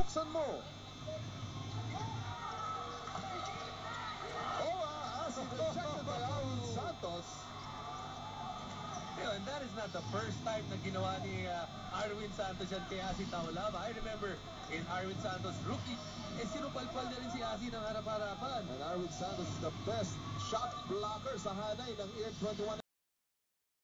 Buksan mo. Oh, ah, as rejected by Arwin Santos. Yun, that is not the first time na ginawa ni uh, Arwin Santos yan kay Asi Taulava. I remember in Arwin Santos rookie, eh sinupalpal niya rin si Asi ng harap-harapan. And Arwin Santos is the best shot blocker sa hanay ng Air 21